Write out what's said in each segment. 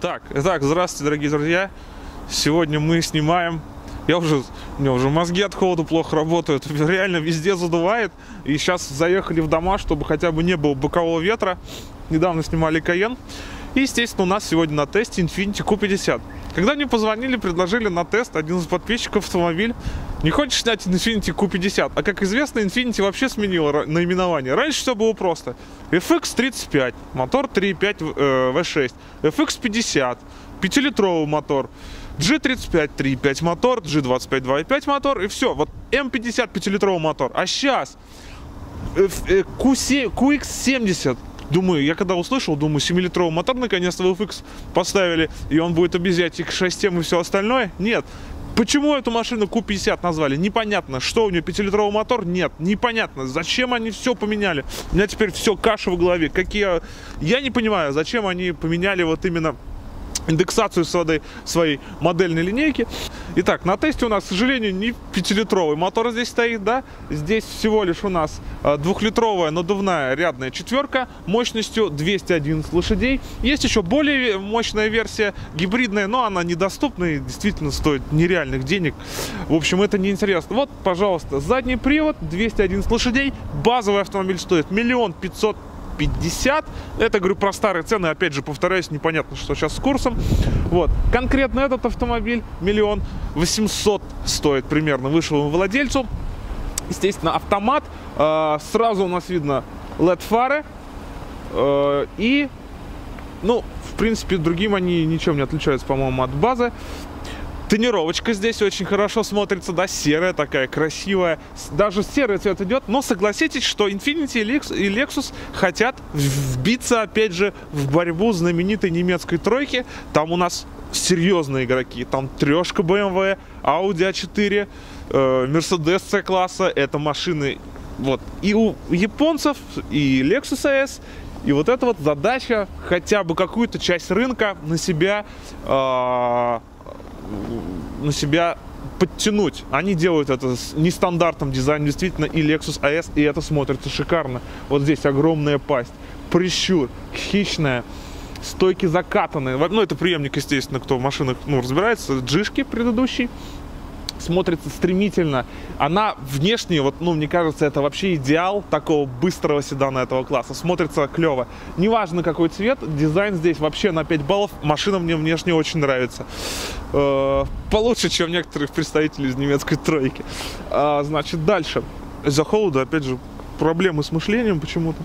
Так, итак, здравствуйте, дорогие друзья. Сегодня мы снимаем. Я уже, у меня уже мозги от холода плохо работают. Реально везде задувает. И сейчас заехали в дома, чтобы хотя бы не было бокового ветра. Недавно снимали Каен. И, естественно, у нас сегодня на тесте Infiniti Q50. Когда мне позвонили, предложили на тест один из подписчиков автомобиль. Не хочешь снять Infiniti Q50? А как известно, Infiniti вообще сменила наименование. Раньше все было просто. FX35, мотор 3.5 э, V6, FX50, 5-литровый мотор, G35 3.5 мотор, G25 2.5 мотор и все. Вот M50 5-литровый мотор. А сейчас QC, QX70 Думаю, я когда услышал, думаю, 7-литровый мотор наконец-то в FX поставили, и он будет обезьять X6 и все остальное. Нет. Почему эту машину Q50 назвали? Непонятно. Что у нее, 5-литровый мотор? Нет. Непонятно. Зачем они все поменяли? У меня теперь все каша в голове. Какие... Я не понимаю, зачем они поменяли вот именно индексацию своей, своей модельной линейки. Итак, на тесте у нас, к сожалению, не 5-литровый мотор здесь стоит, да. Здесь всего лишь у нас а, двухлитровая надувная рядная четверка мощностью 211 лошадей. Есть еще более мощная версия, гибридная, но она недоступна и действительно стоит нереальных денег. В общем, это неинтересно. Вот, пожалуйста, задний привод, 211 лошадей. Базовый автомобиль стоит миллион пятьсот 50. Это, говорю, про старые цены. Опять же, повторяюсь, непонятно, что сейчас с курсом. Вот. Конкретно этот автомобиль миллион восемьсот стоит примерно. Вышел владельцу. Естественно, автомат. Э, сразу у нас видно LED-фары. Э, и, ну, в принципе, другим они ничем не отличаются, по-моему, от базы. Тонировочка здесь очень хорошо смотрится, да, серая такая, красивая. Даже серый цвет идет, но согласитесь, что Infiniti и Lexus хотят вбиться, опять же, в борьбу знаменитой немецкой тройки. Там у нас серьезные игроки. Там трешка BMW, Audi A4, э, Mercedes C-класса. Это машины вот и у японцев, и Lexus AS, и вот эта вот задача хотя бы какую-то часть рынка на себя э, на себя подтянуть. Они делают это с нестандартным дизайном, действительно, и Lexus AS, и это смотрится шикарно. Вот здесь огромная пасть, прищур, хищная, стойки закатанные. Ну, это преемник, естественно, кто в машинах ну, разбирается, джишки предыдущий смотрится стремительно. Она внешне, вот, ну, мне кажется, это вообще идеал такого быстрого седана этого класса. Смотрится клево. Неважно, какой цвет, дизайн здесь вообще на 5 баллов. Машина мне внешне очень нравится. Э, получше, чем некоторых представителей из немецкой тройки. А, значит, дальше. Из-за холода, опять же, проблемы с мышлением почему-то.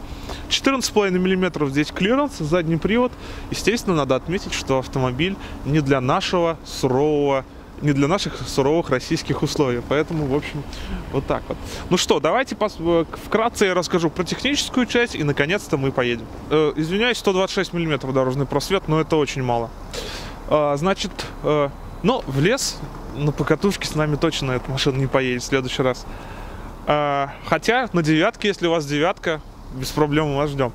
14,5 мм здесь клиренс, задний привод. Естественно, надо отметить, что автомобиль не для нашего сурового не для наших суровых российских условий. Поэтому, в общем, вот так вот. Ну что, давайте. Э, вкратце я расскажу про техническую часть, и наконец-то мы поедем. Э, извиняюсь, 126 миллиметров дорожный просвет, но это очень мало. Э, значит, э, ну, в лес на покатушке с нами точно эта машина не поедет в следующий раз. Э, хотя на девятке, если у вас девятка, без проблем мы вас ждем.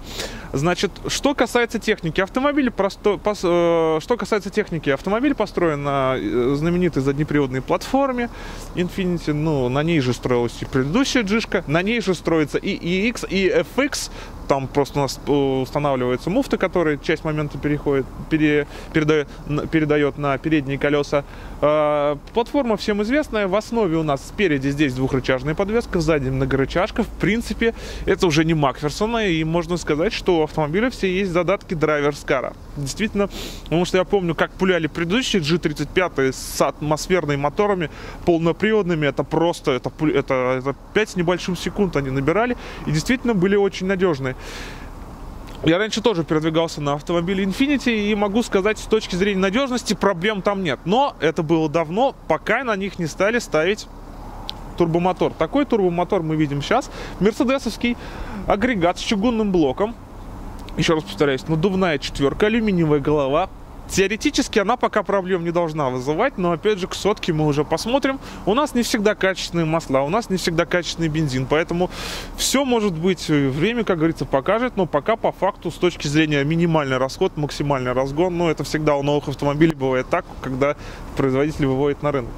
Значит, что касается техники, автомобиль просто, пос, э, что касается техники, автомобиль построен на э, знаменитой заднеприводной платформе Infiniti, ну, на ней же строилась и предыдущая джишка, на ней же строится и EX, и FX, там просто у нас э, устанавливается муфта, которая часть момента переходит, пере, передает, передает на передние колеса. Э, платформа всем известная. В основе у нас спереди здесь двухрычажная подвеска, сзади многорычажка. В принципе, это уже не Макферсона, и можно сказать, что у автомобиля все есть задатки драйверскара. Действительно, потому что я помню, как пуляли предыдущие G35 с атмосферными моторами, полноприводными. Это просто, это, это, это 5 с небольшим секунд они набирали, и действительно были очень надежные. Я раньше тоже передвигался на автомобиле Infiniti и могу сказать, с точки зрения надежности проблем там нет. Но это было давно, пока на них не стали ставить турбомотор. Такой турбомотор мы видим сейчас. Мерседесовский агрегат с чугунным блоком. Еще раз повторяюсь, надувная четверка, алюминиевая голова, Теоретически она пока проблем не должна вызывать, но опять же к сотке мы уже посмотрим. У нас не всегда качественные масла, у нас не всегда качественный бензин, поэтому все может быть, э, время, как говорится, покажет, но пока по факту с точки зрения минимальный расход, максимальный разгон, ну это всегда у новых автомобилей бывает так, когда производитель выводит на рынок.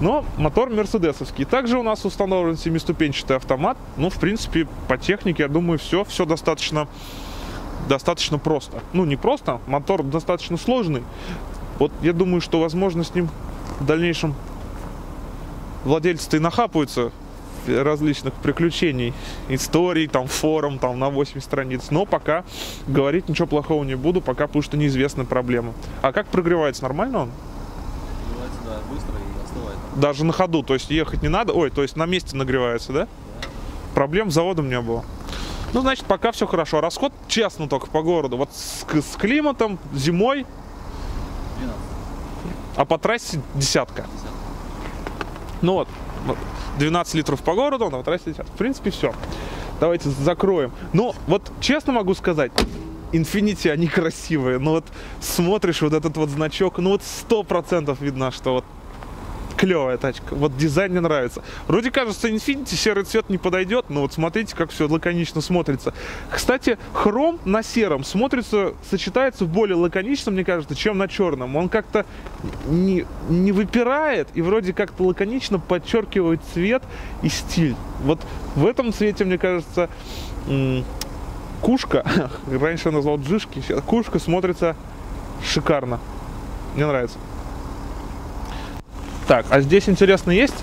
Но мотор мерседесовский. Также у нас установлен семиступенчатый автомат. Ну, в принципе, по технике, я думаю, все, все достаточно достаточно просто. Ну, не просто, мотор достаточно сложный. Вот я думаю, что, возможно, с ним в дальнейшем владельцы-то и нахапаются различных приключений, историй, там, форум, там, на 8 страниц. Но пока говорить ничего плохого не буду, пока потому что неизвестна проблема. А как прогревается? Нормально он? Нагревается, да, быстро и остывает. Даже на ходу, то есть ехать не надо? Ой, то есть на месте нагревается, да? Проблем с заводом не было. Ну, значит, пока все хорошо. Расход честно только по городу. Вот с, с климатом, зимой, 12. а по трассе десятка. 50. Ну вот, 12 литров по городу, на трассе 10. В принципе, все. Давайте закроем. Ну, вот честно могу сказать, Infinity, они красивые. Ну вот смотришь вот этот вот значок, ну вот сто процентов видно, что вот клевая тачка. Вот дизайн мне нравится. Вроде кажется, Infinity серый цвет не подойдет, но вот смотрите, как все лаконично смотрится. Кстати, хром на сером смотрится, сочетается более лаконично, мне кажется, чем на черном. Он как-то не, не выпирает и вроде как-то лаконично подчеркивает цвет и стиль. Вот в этом цвете, мне кажется, кушка, раньше я назвал джишки, кушка смотрится шикарно. Мне нравится. Так, а здесь интересно есть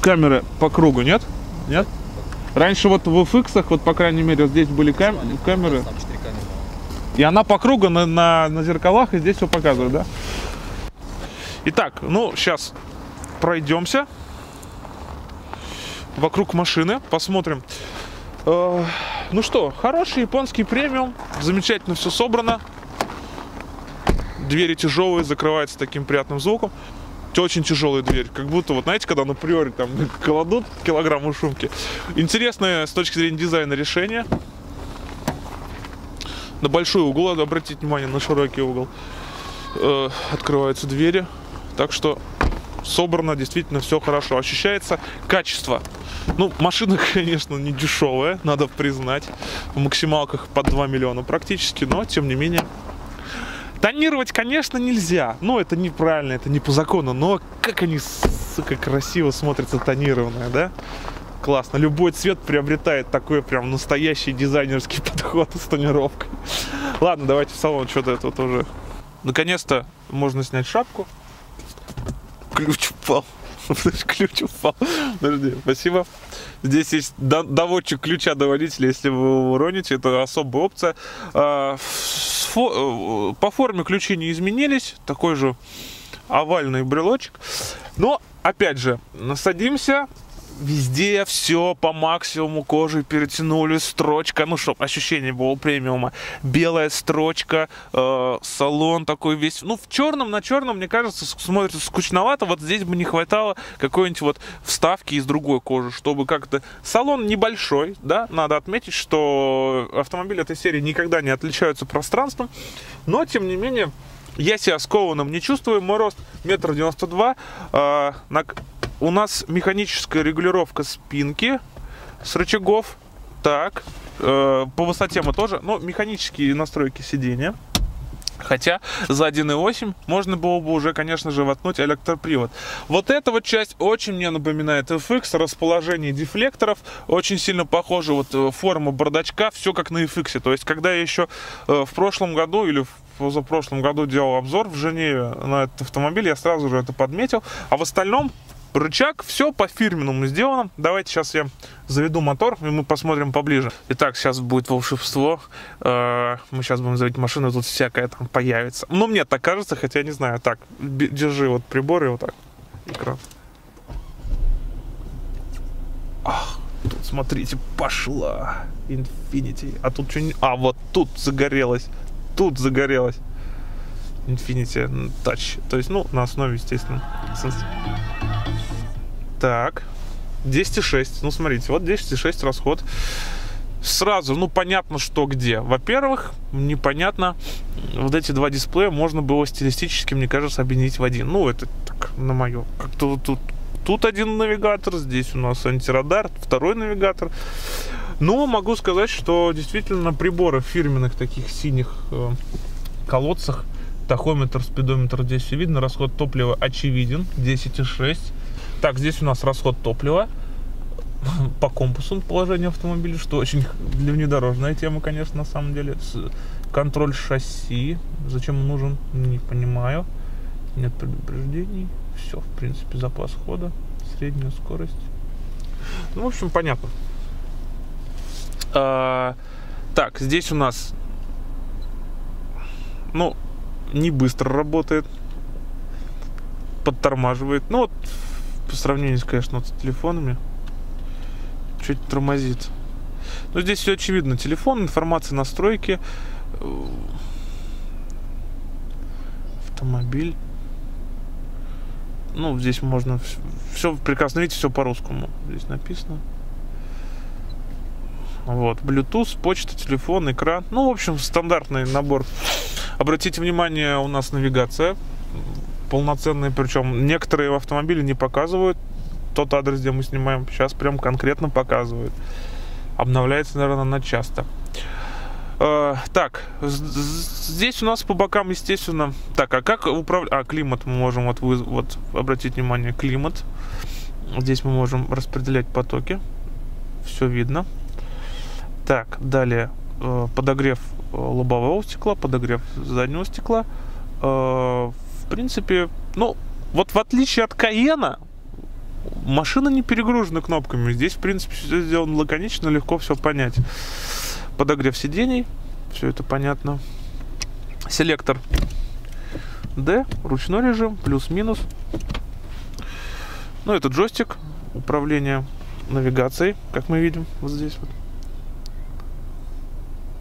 камеры по кругу, нет? Нет? Раньше вот в FX, вот по крайней мере, вот здесь были кам- камеры, Там 4 камеры. и она по кругу на, на, на зеркалах, и здесь все показывает, да? Итак, ну, сейчас пройдемся вокруг машины, посмотрим. Э, ну что, хороший японский премиум, замечательно все собрано. Двери тяжелые, закрываются таким приятным звуком. Очень тяжелая дверь, как будто, вот знаете, когда на приоре там кладут килограмму шумки. Интересное с точки зрения дизайна решение. На большой угол, надо обратить внимание на широкий угол. Э, открываются двери. Так что собрано действительно все хорошо. Ощущается качество. Ну, машина, конечно, не дешевая, надо признать. В максималках под 2 миллиона практически, но тем не менее. Тонировать, конечно, нельзя. Ну, это неправильно, это не по закону. Но как они, сука, красиво смотрятся тонированные, да? Классно. Любой цвет приобретает такой прям настоящий дизайнерский подход с тонировкой. Ладно, давайте в салон что-то это вот уже. Наконец-то можно снять шапку. Ключ упал. Ключ упал. Подожди, спасибо. Здесь есть до- доводчик ключа до водителя, если вы его уроните. Это особая опция. А, э, По форме ключи не изменились. Такой же овальный брелочек. Но, опять же, насадимся. Везде все по максимуму кожей перетянули, строчка, ну чтоб ощущение было премиума, белая строчка, э, салон такой весь, ну в черном на черном мне кажется смотрится скучновато, вот здесь бы не хватало какой-нибудь вот вставки из другой кожи, чтобы как-то салон небольшой, да, надо отметить, что автомобили этой серии никогда не отличаются пространством, но тем не менее я себя скованным не чувствую. Мой рост метр девяносто два. А, У нас механическая регулировка спинки с рычагов. Так. э, По высоте мы тоже. Но механические настройки сидения. Хотя за 1.8 можно было бы уже, конечно же, воткнуть электропривод. Вот эта вот часть очень мне напоминает FX, расположение дефлекторов, очень сильно похоже, вот э, форма бардачка, все как на FX. То есть, когда я еще э, в прошлом году или в позапрошлом году делал обзор в Женеве на этот автомобиль, я сразу же это подметил. А в остальном рычаг, все по фирменному сделано. Давайте сейчас я заведу мотор, и мы посмотрим поближе. Итак, сейчас будет волшебство. Э, Мы сейчас будем заводить машину, тут всякое там появится. Ну, мне так кажется, хотя не знаю. Так, держи вот приборы вот так. Экран. Ах, тут смотрите, пошла. Infinity. А тут что. А, вот тут загорелось. Тут загорелось. Infinity Touch. То есть, ну, на основе, естественно. Так. 10,6. Ну, смотрите, вот 10,6 расход. Сразу, ну, понятно, что где. Во-первых, непонятно, вот эти два дисплея можно было стилистически, мне кажется, объединить в один. Ну, это так, на мое. Как-то вот тут, тут один навигатор, здесь у нас антирадар, второй навигатор. Но могу сказать, что действительно приборы в фирменных таких синих э, колодцах, тахометр, спидометр здесь все видно, расход топлива очевиден, 10,6. Так, здесь у нас расход топлива. по компасу положение автомобиля, что очень для внедорожная тема, конечно, на самом деле. Контроль шасси, зачем он нужен, не понимаю. Нет предупреждений. Все, в принципе, запас хода, средняя скорость. Ну, в общем, понятно. А, так, здесь у нас, ну, не быстро работает, подтормаживает. Ну, вот, по сравнению, конечно, с телефонами, чуть тормозит. Но здесь все очевидно. Телефон, информация, настройки, автомобиль. Ну, здесь можно все прекрасно, видите, все по-русскому. Здесь написано. Вот, Bluetooth, почта, телефон, экран. Ну, в общем, стандартный набор. Обратите внимание, у нас навигация полноценная, причем некоторые автомобили не показывают тот адрес, где мы снимаем. Сейчас прям конкретно показывают. Обновляется, наверное, на часто. Э, так, здесь у нас по бокам, естественно. Так, а как управлять? А, климат мы можем, вот вы, вот обратить внимание, климат. Здесь мы можем распределять потоки. Все видно. Так, далее э, подогрев э, лобового стекла, подогрев заднего стекла. Э, принципе, ну, вот в отличие от Каена, машина не перегружена кнопками. Здесь, в принципе, все сделано лаконично, легко все понять. Подогрев сидений, все это понятно. Селектор D, ручной режим, плюс-минус. Ну, это джойстик управления навигацией, как мы видим вот здесь вот.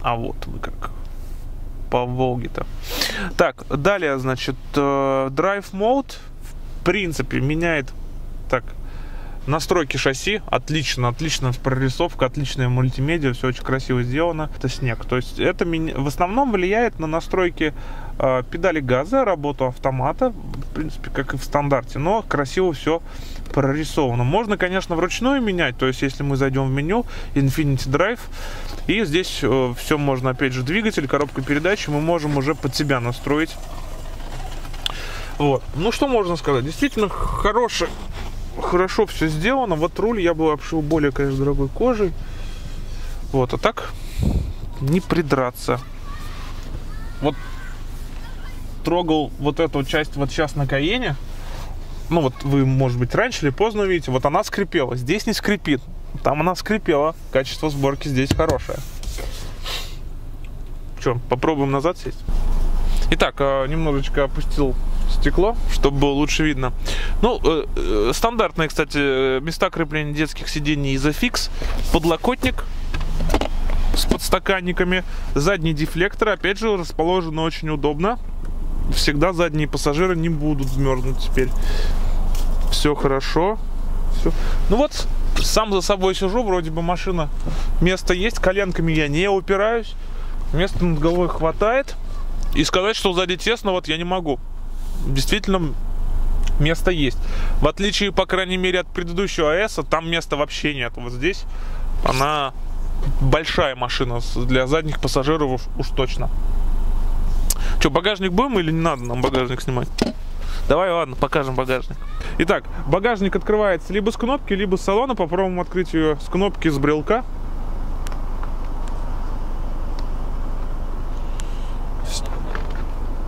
А вот вы как по Волге-то. Так, далее, значит, э, Drive Mode, в принципе, меняет так, настройки шасси, отлично, отличная прорисовка, отличная мультимедиа, все очень красиво сделано. Это снег. То есть это в основном влияет на настройки э, педали газа, работу автомата, в принципе, как и в стандарте, но красиво все прорисовано. Можно, конечно, вручную менять, то есть если мы зайдем в меню Infinity Drive, и здесь все можно, опять же, двигатель, коробка передач, мы можем уже под себя настроить. Вот. Ну, что можно сказать? Действительно хороший, хорошо все сделано. Вот руль я бы обшил более, конечно, дорогой кожей. Вот, а так не придраться. Вот трогал вот эту часть вот сейчас на Каене. Ну вот вы, может быть, раньше или поздно увидите. Вот она скрипела. Здесь не скрипит. Там она скрипела. Качество сборки здесь хорошее. Че, попробуем назад сесть? Итак, э, немножечко опустил стекло, чтобы было лучше видно. Ну, э, э, стандартные, кстати, места крепления детских сидений Isofix. Подлокотник с подстаканниками. Задний дефлектор, опять же, расположено очень удобно. Всегда задние пассажиры не будут мерзнуть теперь. Все хорошо. Все. Ну вот, сам за собой сижу, вроде бы машина. Место есть, коленками я не упираюсь. Места над головой хватает. И сказать, что сзади тесно, вот я не могу. Действительно, место есть. В отличие, по крайней мере, от предыдущего АЭСа, там места вообще нет. Вот здесь она большая машина для задних пассажиров уж точно. Что, багажник будем или не надо нам багажник снимать? Давай, ладно, покажем багажник. Итак, багажник открывается либо с кнопки, либо с салона. Попробуем открыть ее с кнопки, с брелка.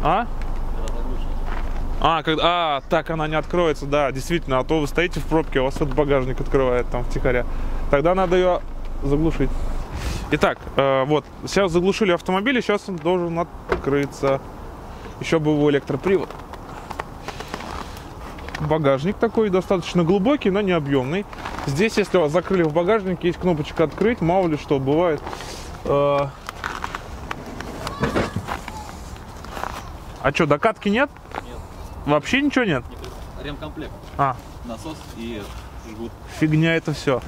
А? А, когда, а, так она не откроется, да, действительно, а то вы стоите в пробке, а у вас этот багажник открывает там втихаря. Тогда надо ее заглушить. Итак, э, вот, сейчас заглушили автомобиль, и сейчас он должен открыться. Еще был его электропривод. Багажник такой достаточно глубокий, но не объемный. Здесь, если вас закрыли в багажнике, есть кнопочка открыть, мало ли что бывает. Э, А что, докатки нет? Нет, Вообще ничего нет? ремкомплект. А, Насос и жгут. фигня это все.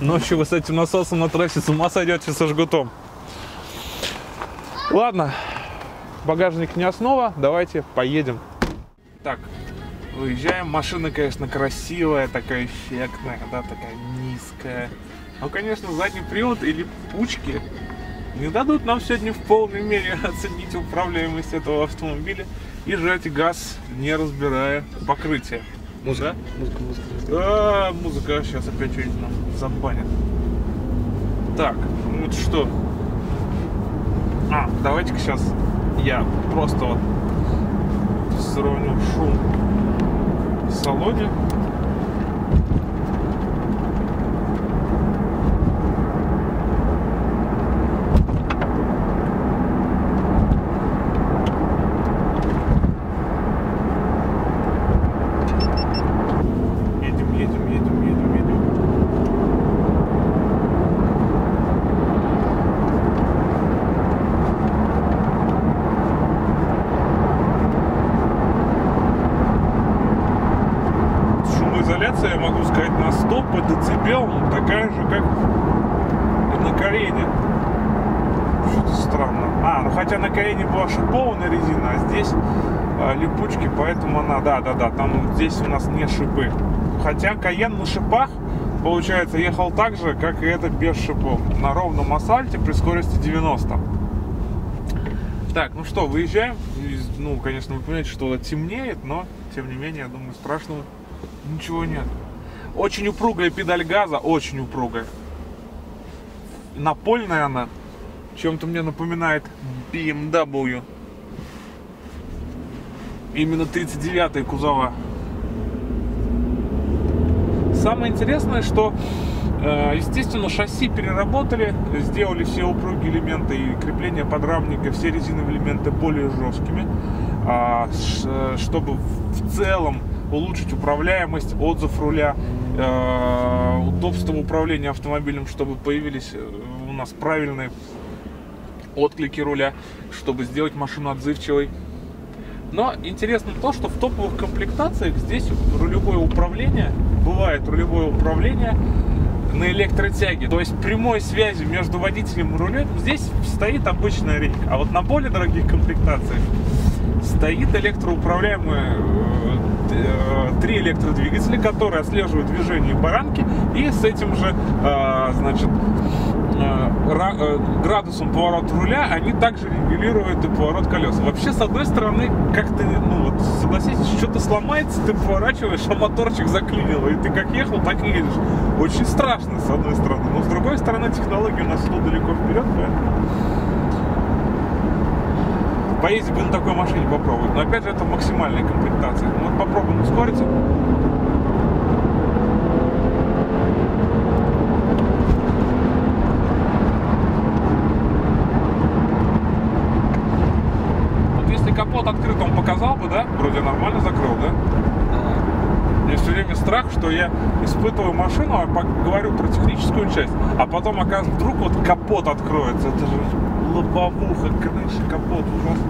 Ночью вы с этим насосом на трассе с ума сойдете со жгутом. Ладно, багажник не основа, давайте поедем. Так, выезжаем. Машина, конечно, красивая, такая эффектная, да, такая низкая. Ну, конечно, задний привод или пучки не дадут нам сегодня в полной мере оценить управляемость этого автомобиля и жать газ, не разбирая покрытие. Музыка? Музыка, музыка. А, музыка сейчас опять что-нибудь нам забанит. Так, ну это что? А, давайте-ка сейчас я просто вот сравню шум в салоне. Едем, едем, едем, едем, едем. Шумоизоляция, я могу сказать, на 100 децибелам такая же, как на Корене. Что-то странно. А, ну хотя на Корене была шипованная резина, а здесь а, липучки, поэтому она, да, да, да, там здесь у нас не шипы. Хотя Каен на шипах, получается, ехал так же, как и это без шипов. На ровном асфальте при скорости 90. Так, ну что, выезжаем. Ну, конечно, вы понимаете, что темнеет, но, тем не менее, я думаю, страшного ничего нет. Очень упругая педаль газа, очень упругая. Напольная она. Чем-то мне напоминает BMW. Именно 39 кузова. Самое интересное, что, э, естественно, шасси переработали, сделали все упругие элементы и крепления подрамника, все резиновые элементы более жесткими, а, ш- чтобы в целом улучшить управляемость, отзыв руля, э, удобство управления автомобилем, чтобы появились э, у нас правильные отклики руля, чтобы сделать машину отзывчивой. Но интересно то, что в топовых комплектациях здесь рулевое управление, бывает рулевое управление на электротяге. То есть прямой связи между водителем и рулем здесь стоит обычная рейка. А вот на более дорогих комплектациях стоит электроуправляемые э, три электродвигателя, которые отслеживают движение баранки и с этим же, э, значит, э, ра- градусом поворота руля они также регулируют и поворот колес. Вообще, с одной стороны, как ты, ну вот, согласитесь, что-то сломается, ты поворачиваешь, а моторчик заклинило, и ты как ехал, так и едешь. Очень страшно, с одной стороны, но с другой стороны, технологии у нас идут далеко вперед, поэтому поездить бы на такой машине попробовать. Но опять же, это максимальная комплектация. Ну, вот попробуем ускориться. Вот если капот открыт, он показал бы, да? Вроде нормально закрыл, да? Все время страх, что я испытываю машину, а говорю про техническую часть, а потом, оказывается, вдруг вот капот откроется. Это же лобовуха, крыша, капот, ужасно.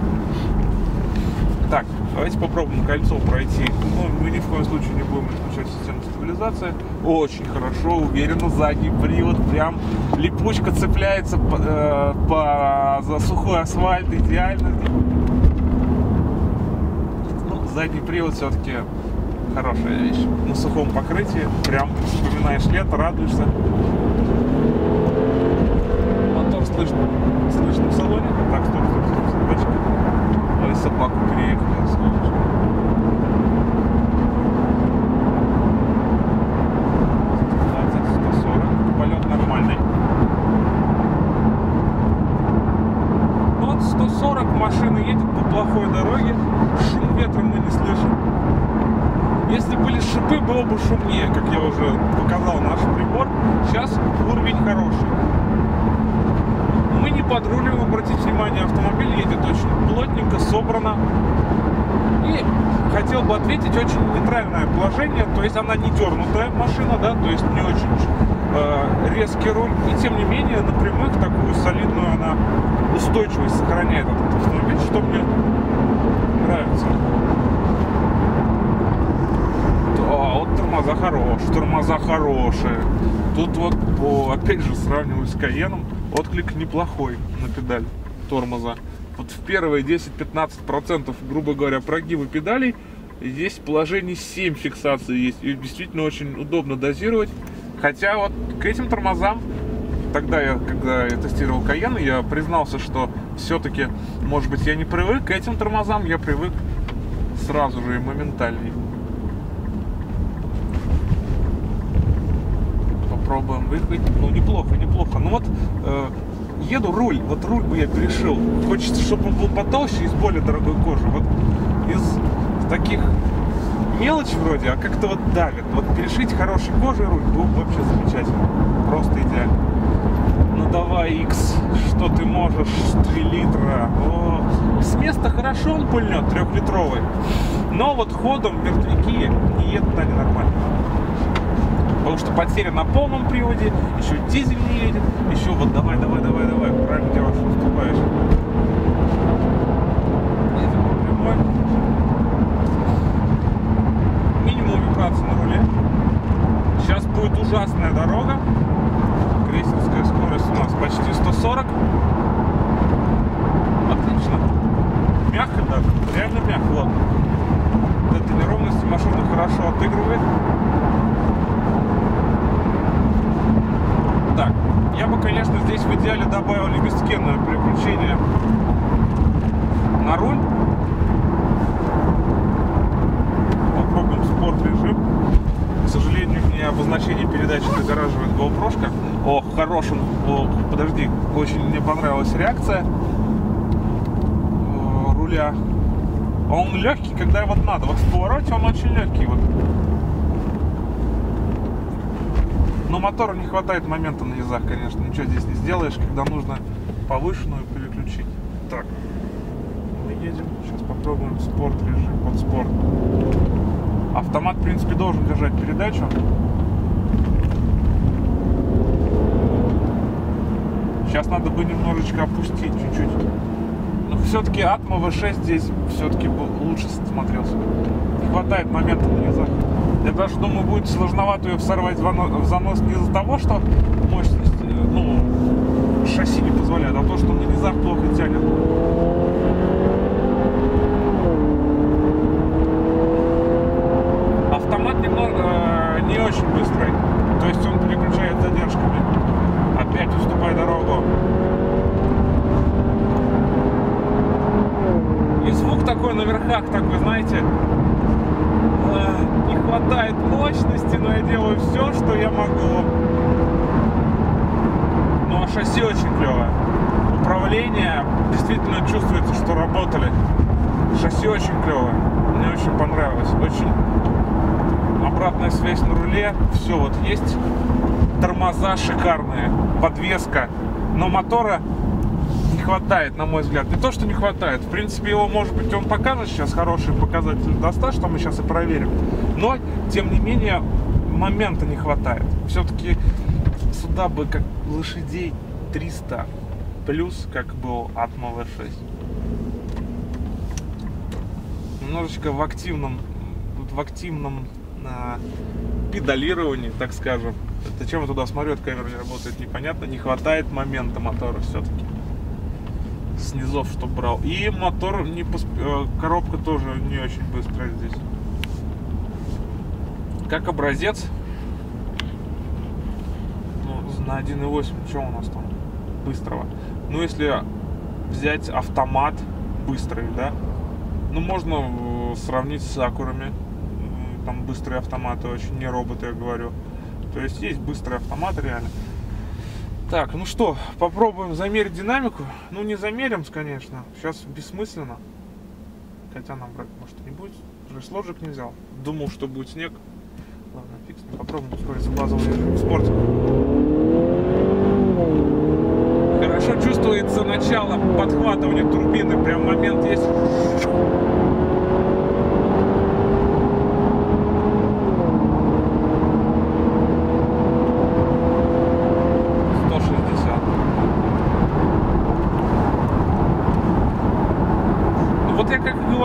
Так, давайте попробуем кольцо пройти. Ну, мы ни в коем случае не будем включать систему стабилизации. Очень хорошо, уверенно, задний привод, прям липучка цепляется по- э, по- за сухой асфальт, идеально. Ну, задний привод все-таки хорошая вещь. На сухом покрытии прям вспоминаешь лето, радуешься. Мотор слышно, слышно в салоне. Так, стоп, стоп, стоп, собачка. Ой, собаку переехали, сволочь. Полет нормальный. Ну вот 140 машина едет по плохой дороге, шум ветра мы не слышим. Если были шипы, было бы шумнее, как я уже показал наш прибор. Сейчас уровень хороший. Мы не подруливаем, обратите внимание, автомобиль едет очень плотненько, собрано. И хотел бы ответить, очень нейтральное положение, то есть она не дернутая машина, да, то есть не очень э, резкий руль. И тем не менее, на прямых такую солидную она устойчивость сохраняет этот автомобиль, что мне нравится. Да, вот тормоза хорошие, тормоза хорошие. Тут вот, о, опять же, сравниваю с Каеном, отклик неплохой на педаль тормоза. Вот в первые 10-15%, грубо говоря, прогибы педалей, здесь положение 7 фиксаций есть. И действительно очень удобно дозировать. Хотя вот к этим тормозам, тогда я, когда я тестировал Каен, я признался, что все-таки, может быть, я не привык к этим тормозам, я привык сразу же и моментальней. Попробуем выехать. Ну, неплохо, неплохо. Ну вот, э, еду руль, вот руль бы я перешил. Хочется, чтобы он был потолще из более дорогой кожи. Вот из таких мелочи вроде, а как-то вот давит. Вот перешить хорошей кожей руль было бы вообще замечательно. Просто идеально. Ну давай, X, что ты можешь? 3 литра. О, с места хорошо он пульнет, трехлитровый. Но вот ходом мертвяки не едут они нормально. Потому что потеря на полном приводе, еще дизель не едет, еще вот давай, давай, давай, давай, правильно делаешь, уступаешь. Едем по прямой. Минимум вибраций на руле. Сейчас будет ужасная дорога. Крейсерская скорость у нас почти 140. Отлично. Мягко даже, реально мягко. Вот. Вот эти неровности машина хорошо отыгрывает. Так, я бы, конечно, здесь в идеале добавил лепестки на переключение на руль. Попробуем спорт режим. К сожалению, мне обозначение передачи загораживает GoPro. -шка. О, хорош он. О, подожди, очень мне понравилась реакция э, руля. Он легкий, когда вот надо. Вот в повороте он очень легкий. Вот. Но мотору не хватает момента на низах, конечно. Ничего здесь не сделаешь, когда нужно повышенную переключить. Так, мы едем. Сейчас попробуем спорт режим под спорт. Автомат, в принципе, должен держать передачу. Сейчас надо бы немножечко опустить чуть-чуть. Но все-таки Atmo V6 здесь все-таки лучше смотрелся. Не хватает момента на низах. Я даже думаю, будет сложновато ее сорвать в занос не из-за того, что мощность, э, ну, шасси не позволяет, а то, что на низах плохо тянет. Автомат немного э, не очень быстрый. То есть он переключает задержками. Опять уступай дорогу. Такой на верхах, такой, знаете, э, не хватает мощности, но я делаю все, что я могу. Ну а шасси очень клевое. Управление действительно чувствуется, что работали. Шасси очень клевое. Мне очень понравилось. Очень обратная связь на руле. Все вот есть. Тормоза шикарные. Подвеска. Но мотора не хватает, на мой взгляд. Не то, что не хватает. В принципе, его, может быть, он покажет сейчас хороший показатель даста, что мы сейчас и проверим. Но, тем не менее, момента не хватает. Все-таки сюда бы как лошадей 300 плюс, как был Atmo V6. Немножечко в активном, в активном э, педалировании, так скажем. Зачем я туда смотрю, эта камера не работает, непонятно. Не хватает момента мотора все-таки. Снизов, что брал. И мотор, не посп... э, коробка тоже не очень быстрая здесь. Как образец, ну, на 1.8, что у нас там быстрого? Ну, если взять автомат быстрый, да, ну, можно э, сравнить с Акурами. Там быстрые автоматы, очень не роботы, я говорю. То есть есть быстрые автоматы реально. Так, ну что, попробуем замерить динамику. Ну, не замерим, конечно. Сейчас бессмысленно. Хотя нам брать, может, и не будет. Сложек не взял. Думал, что будет снег. Ладно, фиг с ним. Попробуем ускориться режиме в спорте. Хорошо чувствуется начало подхватывания турбины. Прям момент есть.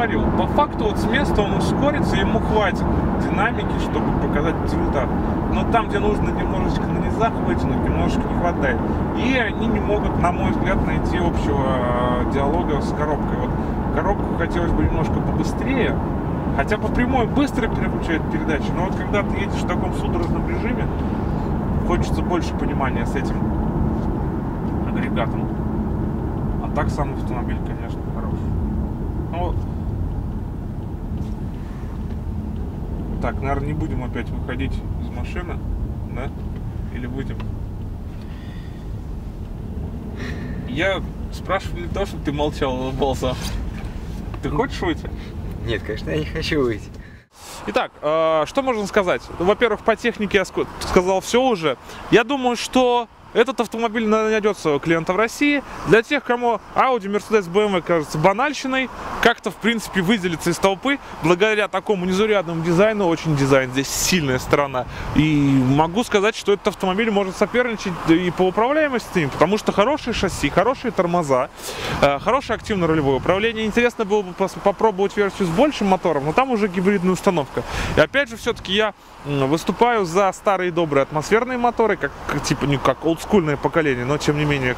говорил, по факту вот с места он ускорится, ему хватит динамики, чтобы показать результат. Но там, где нужно немножечко на низах вытянуть, немножечко не хватает. И они не могут, на мой взгляд, найти общего э, диалога с коробкой. Вот коробку хотелось бы немножко побыстрее, хотя по прямой быстро переключает передачи, но вот когда ты едешь в таком судорожном режиме, хочется больше понимания с этим агрегатом. А так сам автомобиль, конечно, хороший. Ну, так, наверное, не будем опять выходить из машины, да? Или будем? Я спрашиваю не то, чтобы ты молчал, улыбался. Ты хочешь выйти? Нет, конечно, я не хочу выйти. Итак, э, что можно сказать? Во-первых, по технике я ск- сказал все уже. Я думаю, что этот автомобиль найдет своего клиента в России. Для тех, кому Audi, Mercedes, BMW кажется банальщиной, как-то, в принципе, выделиться из толпы, благодаря такому незаурядному дизайну, очень дизайн здесь сильная сторона. И могу сказать, что этот автомобиль может соперничать и по управляемости потому что хорошие шасси, хорошие тормоза, э, хорошее активное рулевое управление. Интересно было бы попробовать версию с большим мотором, но там уже гибридная установка. И опять же, все-таки я выступаю за старые добрые атмосферные моторы, как типа не как олдскульное поколение, но тем не менее.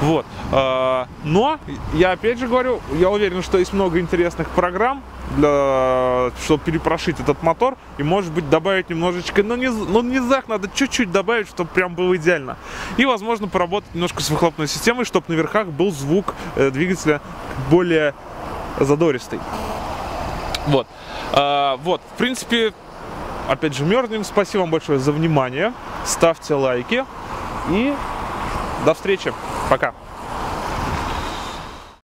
Вот. А, Но я опять же говорю, я уверен, что есть много интересных программ для чтобы перепрошить этот мотор и может быть добавить немножечко, ну не, ну не зах, надо чуть-чуть добавить, чтобы прям было идеально. И возможно поработать немножко с выхлопной системой, чтобы на верхах был звук э, двигателя более задористый. Вот. А, вот, в принципе, опять же, мерзнем. Спасибо вам большое за внимание. Ставьте лайки. И до встречи. Пока.